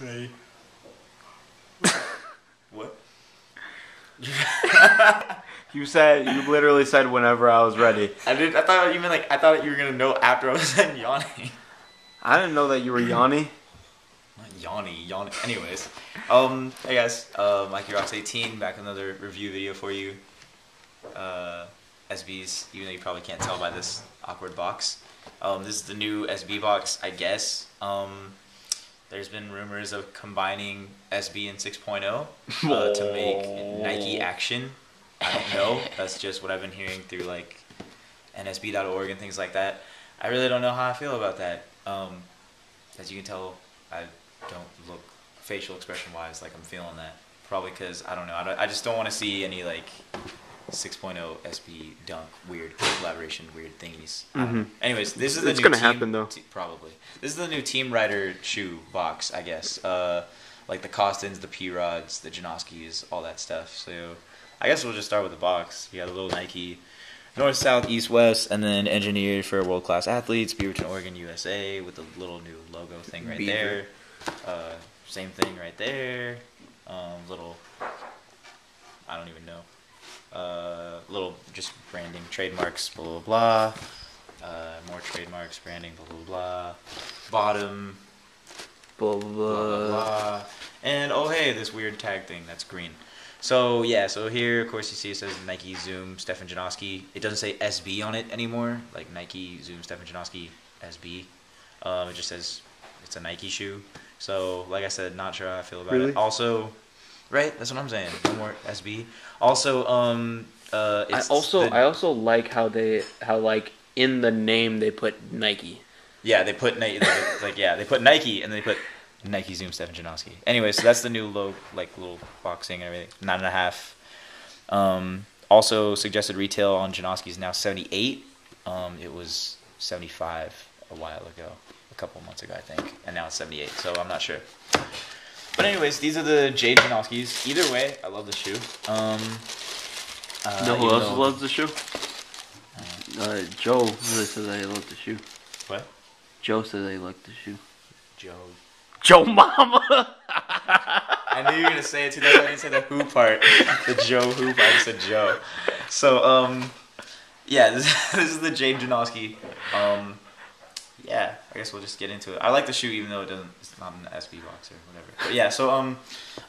Ready? what? You said you literally said whenever I was ready. I did. I thought you meant like I thought you were gonna know after I was done yawning. I didn't know that you were Yanni. Not yawny, yawning. Anyways, um, hey guys, uh, Mikeyrox18 back another review video for you. Uh, SBs, even though you probably can't tell by this awkward box. Um, this is the new SB box, I guess. Um, there's been rumors of combining SB and 6.0 uh, to make Nike Action. I don't know. That's just what I've been hearing through like NSB.org and things like that. I really don't know how I feel about that. Um, as you can tell, I don't look facial expression wise like I'm feeling that. Probably because I don't know. I, don't, I just don't want to see any like 6.0 SB dunk weird collaboration weird thingies. I don't know. Mhm. Anyways, this is the It's new gonna team, happen, though. te- probably. This is the new Team Rider shoe box, I guess. Uh, like the Kostons, the P Rods, the Janoskis, all that stuff. So I guess we'll just start with the box. You got a little Nike North, South, East, West, and then engineered for world class athletes, Beaverton, Oregon, USA, with the little new logo thing right Beaver. there. Uh, same thing right there. Um, little, I don't even know. Uh, little just branding, trademarks, blah blah blah. Uh, more trademarks, branding, blah blah blah. Bottom, Blah blah blah blah. And oh hey, this weird tag thing that's green. So yeah, so here of course you see it says Nike Zoom Stefan Janoski. It doesn't say SB on it anymore, like Nike Zoom Stefan Janoski SB. Um, it just says it's a Nike shoe. So like I said, not sure how I feel about Really? it. Also, right? That's what I'm saying. No more SB. Also, um, uh, I it's also the- I also like how they how like in the name they put Nike. Yeah, they put Nike. Like, yeah, they put Nike and they put Nike Zoom Stefan Janoski. Anyway, so that's the new low like little boxing and everything. Nine and a half. Um, also suggested retail on Janoski is now seventy eight. Um, it was seventy five a while ago, a couple months ago I think, and now it's seventy eight. So I'm not sure. But anyways, these are the Jade Janoskis. Either way, I love the shoe. Um, uh, know who else though- loves the shoe? Uh, Joe really he loved the shoe. what? Joe said that he liked the shoe. Joe. Joe Mama. I knew you were gonna say it too. That's why I didn't say the who part. The Joe who part. I just said Joe. So um, yeah, this, this is the Jade Janoski. Um, yeah, I guess we'll just get into it. I like the shoe even though it doesn't. It's not an SB box or whatever. But yeah, so um,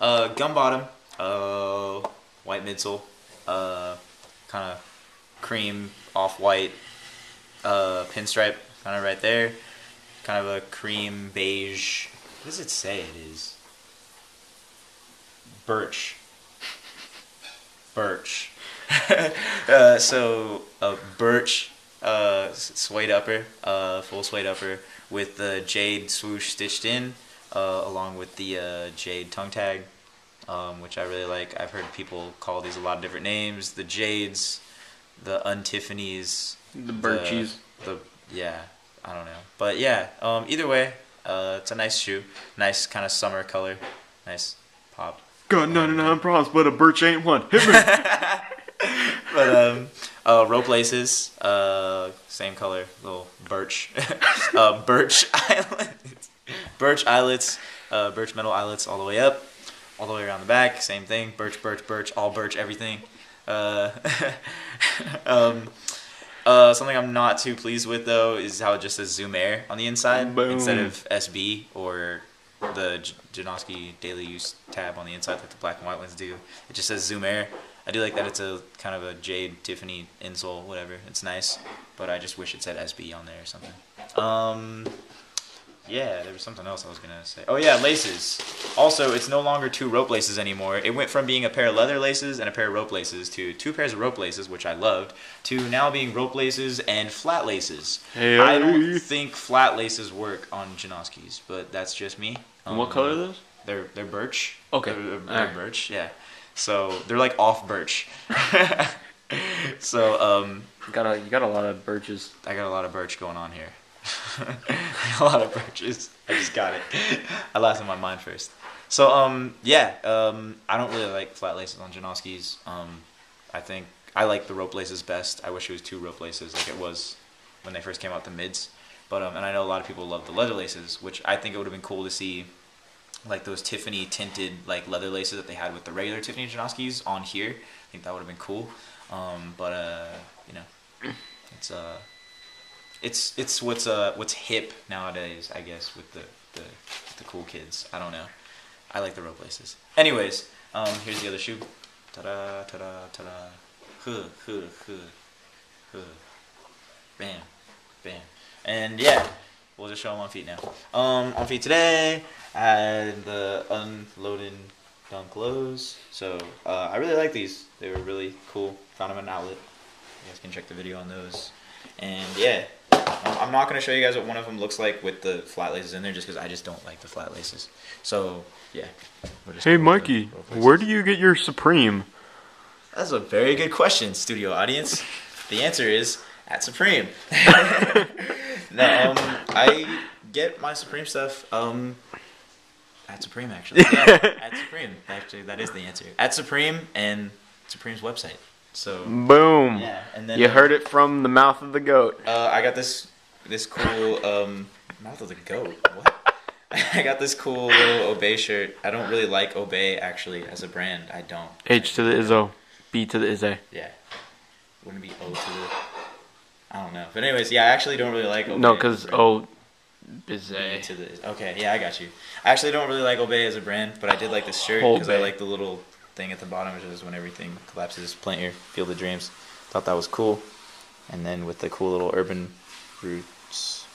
uh, gum bottom, uh, white midsole, uh, kind of cream off white, uh, pinstripe kind of right there, kind of a cream beige. What does it say? It is birch. Birch. uh, so a birch uh, suede upper, uh, full suede upper with the jade swoosh stitched in, uh, along with the uh, jade tongue tag, um, which I really like. I've heard people call these a lot of different names. The jades, the untiffany's, The Birchies. the yeah, I don't know, but yeah. Um, either way, uh, it's a nice shoe, nice kind of summer color, nice pop. Got 99 problems, but a birch ain't one. Hit me. But um, uh, rope laces, uh, same color, little birch, uh, birch eyelets, birch eyelets, uh, birch metal eyelets all the way up, all the way around the back, same thing, birch, birch, birch, all birch, everything. Uh, um, uh, something I'm not too pleased with though is how it just says Zoom Air on the inside Boom. instead of SB or the J- Janoski daily use tab on the inside like the black and white ones do. It just says Zoom Air. I do like that it's a kind of a jade Tiffany insole, whatever. It's nice, but I just wish it said SB on there or something. Um, yeah, there was something else I was gonna say. Oh yeah, laces. Also, it's no longer two rope laces anymore. It went from being a pair of leather laces and a pair of rope laces to two pairs of rope laces, which I loved, to now being rope laces and flat laces. Hey, I don't think flat laces work on Janoskis, but that's just me. And what Um, color are those? They're they're birch. Okay. They're, they're- they're birch. Yeah. So they're like off birch. so um, You got a you got a lot of birches. I got a lot of birch going on here. a lot of birches. I just got it. I lost in my mind first. So um yeah um I don't really like flat laces on Janoskis. Um I think I like the rope laces best. I wish it was two rope laces like it was when they first came out the mids. But um and I know a lot of people love the leather laces, which I think it would have been cool to see like those Tiffany tinted like leather laces that they had with the regular Tiffany Janoskis on here. I think that would have been cool. Um, but uh, you know, it's uh, it's it's what's uh what's hip nowadays, I guess, with the the the cool kids. I don't know. I like the rope laces. Anyways, um, here's the other shoe. Ta-da, ta-da, ta-da. Huh, huh, huh, huh. Bam, bam. And yeah, we'll just show them on feet now. Um, on feet today, I had the unloaded dunk lows. So uh, I really like these. They were really cool. Found them at an outlet. You guys can check the video on those. And yeah, I'm not gonna show you guys what one of them looks like with the flat laces in there, just because I just don't like the flat laces. So yeah. Hey, go with the Mikey, where do you get your Supreme? That's a very good question, studio audience. The answer is at Supreme. no, um, I get my Supreme stuff um, at Supreme actually. Yeah, at Supreme. Actually, that is the answer. At Supreme and Supreme's website. So Boom. yeah, and then You uh, heard it from the mouth of the goat. Uh, I got this this cool um, mouth of the goat. What? I got this cool little Obey shirt. I don't really like Obey actually as a brand. I don't. H to the Izzo, B to the Izzy. Yeah. Wouldn't it be O to the. I don't know. But anyways, yeah, I actually don't really like Obey. No, because oh, B to the. Okay, yeah, I got you. I actually don't really like Obey as a brand, but I did like this shirt because I like the little thing at the bottom, which is when everything collapses. Plant your field of dreams. Thought that was cool. And then with the cool little urban roots.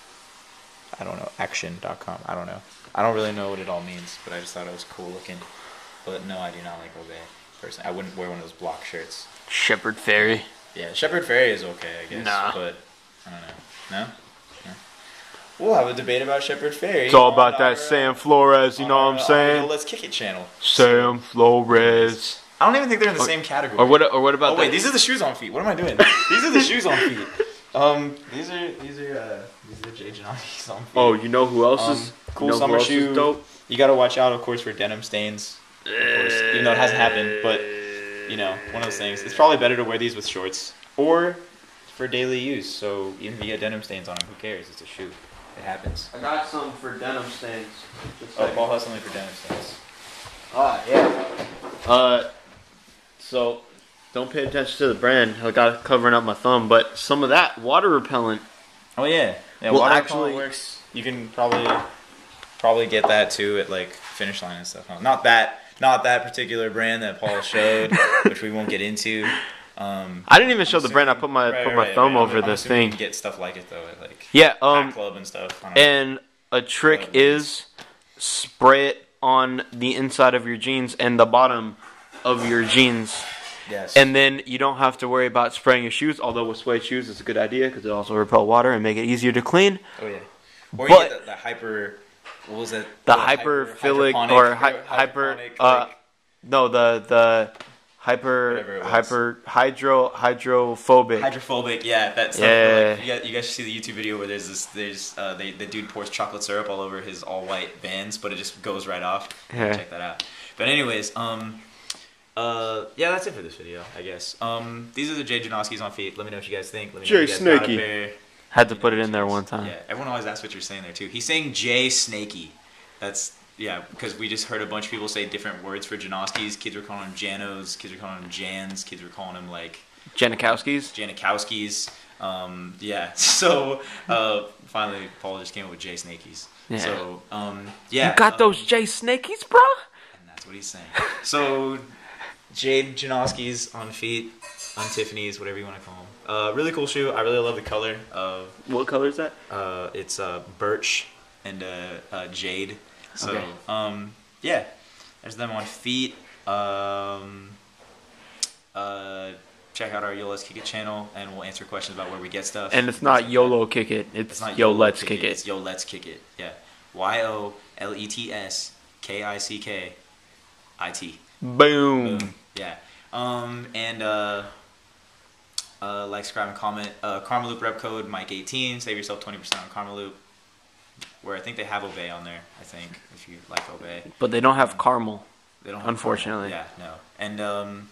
I don't know, action.com. I don't know. I don't really know what it all means, but I just thought it was cool looking. But no, I do not like Obey. Personally, I wouldn't wear one of those block shirts. Shepard Fairey. Yeah, Shepard Fairey is okay, I guess. Nah. But I don't know. No? No? We'll have a debate about Shepard Fairey. It's all about that uh, Sam Flores, you know our, what I'm uh, saying? Let's Kick It channel. Sam Flores. I don't even think they're in the Or- same category. Or what? Or what about Oh wait, the- these are the shoes on feet. What am I doing? these are the shoes on feet. Um, these are these are uh, these are Jay Janani's on feet. Oh, you know who else Um, is cool you know summer else is shoe. dope? You gotta watch out, of course, for denim stains. Of course, even though it hasn't happened, but you know, one of those things. It's probably better to wear these with shorts or for daily use. So even if you get denim stains on them, who cares? It's a shoe. It happens. I got some for denim stains. Oh, Paul has something for denim stains. Ah, yeah. Uh, so don't pay attention to the brand. I got it covering up my thumb, but some of that water repellent. Oh yeah, yeah. Well, water actually- actually works. You can probably probably get that too at like Finish Line and stuff. Not that, not that particular brand that Paul showed, which we won't get into. Um, I didn't even show I'm the brand. I put my right, put my right, thumb right. over I'm, I'm the assuming You thing. get stuff like it though like Yeah. Um. Club and stuff. I don't know. And a trick Uh, is spray it on the inside of your jeans and the bottom of your jeans. yes. And then you don't have to worry about spraying your shoes. Although with suede shoes, it's a good idea because it also repel water and make it easier to clean. oh yeah. Or but- you get the, the hyper. What was it? The hyper- hyperphilic hydroponic- or hy- hyper. Uh, like- no, the the hyper hyper hydro hydrophobic. Hydrophobic, yeah, that stuff. Yeah. Like, you, guys, you guys should see the YouTube video where there's this, there's, uh, they, the dude pours chocolate syrup all over his all white Vans, but it just goes right off. Yeah. Check that out. But anyways, um, uh, yeah, that's it for this video, I guess. Um, these are the Jay Janoskis on feet. Let me know what you guys think. Let me know Jay if you guys got Snakey. Had to put it in there one time. Yeah, everyone always asks what you're saying there too. He's saying Jay Snakey. That's yeah, because we just heard a bunch of people say different words for Janoskis. Kids were calling him Janos. Kids were calling him Jans. Kids were calling him like Janikowski's. Janikowski's. Um, yeah. So uh, finally, Paul just came up with Jay Snakeys. Yeah. So um, yeah. you got um, those J Snakies, bro? And that's what he's saying. So Jade Janoski's on feet, on Tiffany's, whatever you want to call them. Uh, really cool shoe. I really love the color of. What color is that? Uh, it's uh, birch and uh, uh, jade. So Okay. um, yeah, there's them on feet. Um, uh, check out our Yo Let's Kick It channel, and we'll answer questions about where we get stuff. And it's not YOLO kick it. It's, It's not Yo YOLO Let's kick, It's it. Yo Let's Kick It. Yeah, Y O L E T S K I C K I T. Boom. Boom. Yeah. Um, and uh, uh, like, subscribe, and comment. Uh, Karmaloop rep code Mike18. Save yourself 20% on Karmaloop. Where I think they have Obey on there. I think if you like Obey, But they don't have caramel. they don't. Have Unfortunately. Karma. Yeah. No. And um,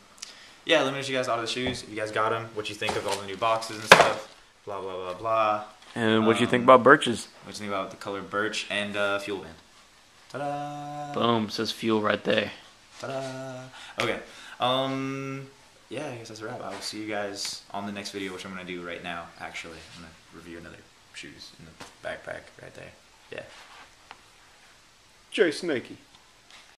yeah. Let me know what you guys out of the shoes. If you guys got them, what you think of all the new boxes and stuff. Blah blah blah blah. And what do you think Um, about birches? What do you think about the color birch and uh, FuelBand? Ta-da! Boom says fuel right there. Ta-da! Okay. Um. Yeah, I guess that's a wrap. I will see you guys on the next video, which I'm gonna do right now. Actually, I'm gonna review another shoes in the backpack right there. Yeah. Jay Snakey.